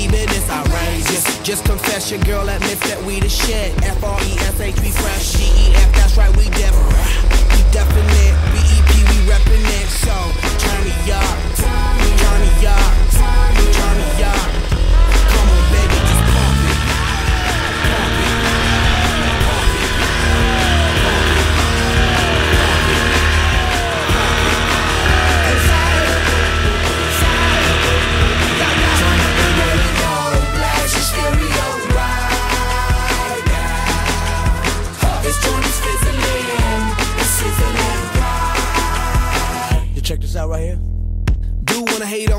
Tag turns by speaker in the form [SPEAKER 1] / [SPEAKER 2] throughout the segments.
[SPEAKER 1] Monkey business outrageous. Just confess your girl admits that we the shit. F R E S H, we fresh. G E F, that's right, we different. We definite. B E P, we reppin' it. So turn me up, turn me up, turn me up.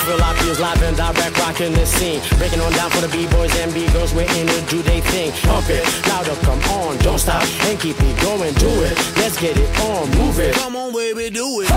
[SPEAKER 2] apl.de.ap from the Philippines, live and direct, rocking the scene. Breaking on down for the B-boys and B-girls, we're in it, do they thing. Pump it, louder, come on, don't stop, and keep it going, do it. Let's get it on, move it.
[SPEAKER 1] Come on, baby, do it.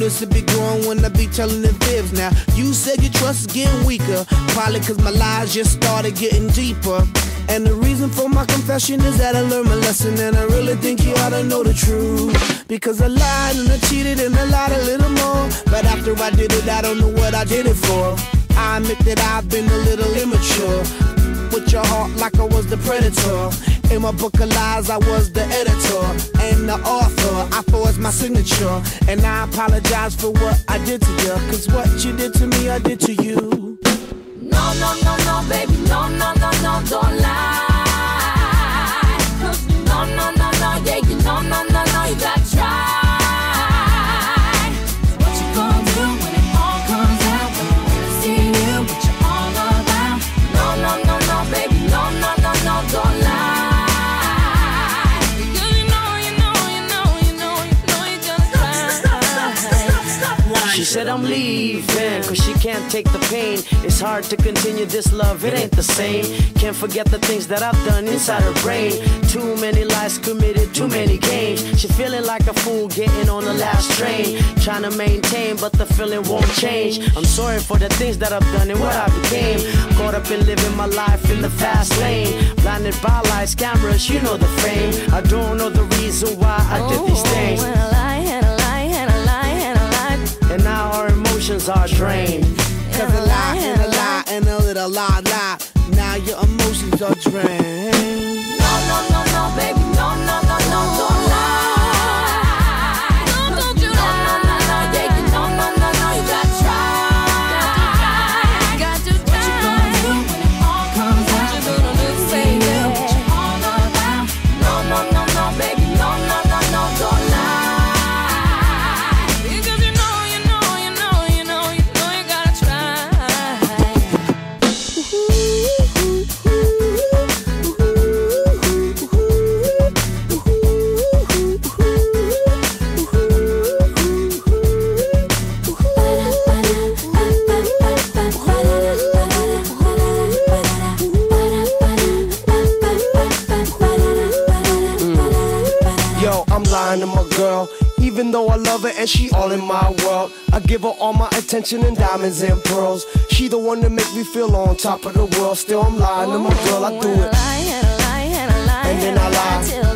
[SPEAKER 3] This
[SPEAKER 1] will be growing when I be telling the fibs. Now, you said your trust is getting weaker. Probably cause my lies just started getting deeper. And the reason for my confession is that I learned my lesson and I really think you ought to know the truth. Because I lied and I cheated and I lied a little more. But after I did it, I don't know what I did it for. I admit that I've been a little immature with your heart like I was the predator. In my book of lies, I was the editor and the author. I forged my signature, and I apologize for what I did to you. Cause what you did to me, I did to you.
[SPEAKER 3] No, no, no, no, baby, no, no, no, no, don't lie.
[SPEAKER 2] She said I'm leaving, cause she can't take the pain. It's hard to continue this love, it ain't the same. Can't forget the things that I've done inside her brain. Too many lies committed, too many games. She feeling like a fool getting on the last train. Trying to maintain, but the feeling won't change. I'm sorry for the things that I've done and what I became. Caught up in living my life in the fast lane. Blinded by lights, cameras, you know the fame. I don't know the reason why emotions Even though
[SPEAKER 1] I love her and
[SPEAKER 4] she all in my world, I give her all my attention and diamonds and pearls. She the one that make me feel on top of the world. Still, I'm lying to my girl, I do it.
[SPEAKER 3] And
[SPEAKER 4] then I
[SPEAKER 3] lie.